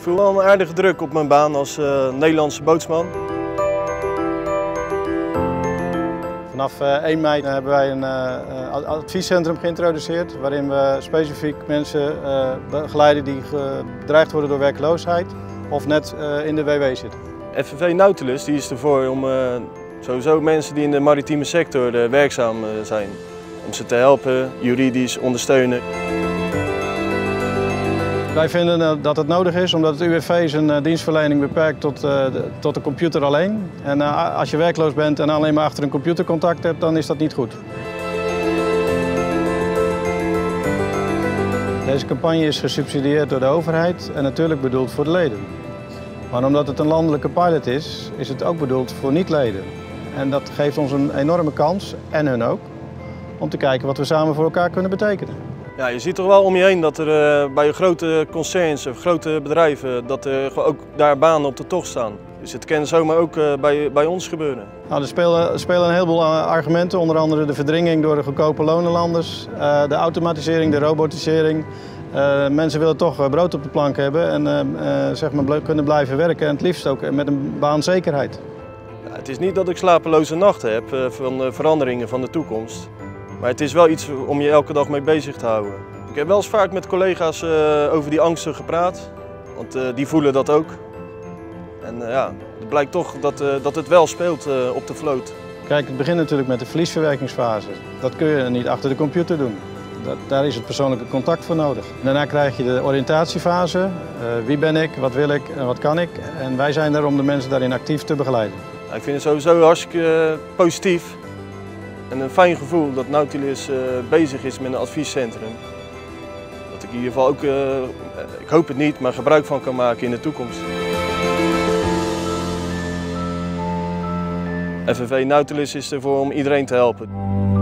voel wel een aardige druk op mijn baan als uh, Nederlandse bootsman. Vanaf 1 mei hebben wij een adviescentrum geïntroduceerd waarin we specifiek mensen begeleiden die bedreigd worden door werkloosheid of net in de WW zitten. FNV Nautilus die is ervoor om sowieso mensen die in de maritieme sector werkzaam zijn, om ze te helpen, juridisch ondersteunen. Wij vinden dat het nodig is omdat het UWV zijn dienstverlening beperkt tot, de, tot de computer alleen. En als je werkloos bent en alleen maar achter een computer contact hebt, dan is dat niet goed. Deze campagne is gesubsidieerd door de overheid en natuurlijk bedoeld voor de leden. Maar omdat het een landelijke pilot is, is het ook bedoeld voor niet-leden. En dat geeft ons een enorme kans, en hun ook, om te kijken wat we samen voor elkaar kunnen betekenen. Ja, je ziet toch wel om je heen dat er uh, bij grote concerns of grote bedrijven, dat er ook daar banen op de tocht staan. Dus het kan zomaar ook uh, bij, bij ons gebeuren. Nou, er spelen, spelen een heleboel argumenten, onder andere de verdringing door de goedkope lonenlanders, de automatisering, de robotisering. mensen willen toch brood op de plank hebben en zeg maar kunnen blijven werken en het liefst ook met een baanzekerheid. Ja, het is niet dat ik slapeloze nachten heb van veranderingen van de toekomst. Maar het is wel iets om je elke dag mee bezig te houden. Ik heb wel eens vaak met collega's uh, over die angsten gepraat, want uh, die voelen dat ook. En uh, ja, het blijkt toch dat, dat het wel speelt op de vloot. Kijk, het begint natuurlijk met de verliesverwerkingsfase. Dat kun je niet achter de computer doen. Dat, daar is het persoonlijke contact voor nodig. Daarna krijg je de oriëntatiefase. wie ben ik, wat wil ik en wat kan ik? En wij zijn er om de mensen daarin actief te begeleiden. Ik vind het sowieso hartstikke positief en een fijn gevoel dat Nautilus uh, bezig is met een adviescentrum. Dat ik in ieder geval ook, uh, ik hoop het niet, maar gebruik van kan maken in de toekomst. FNV Nautilus is ervoor om iedereen te helpen.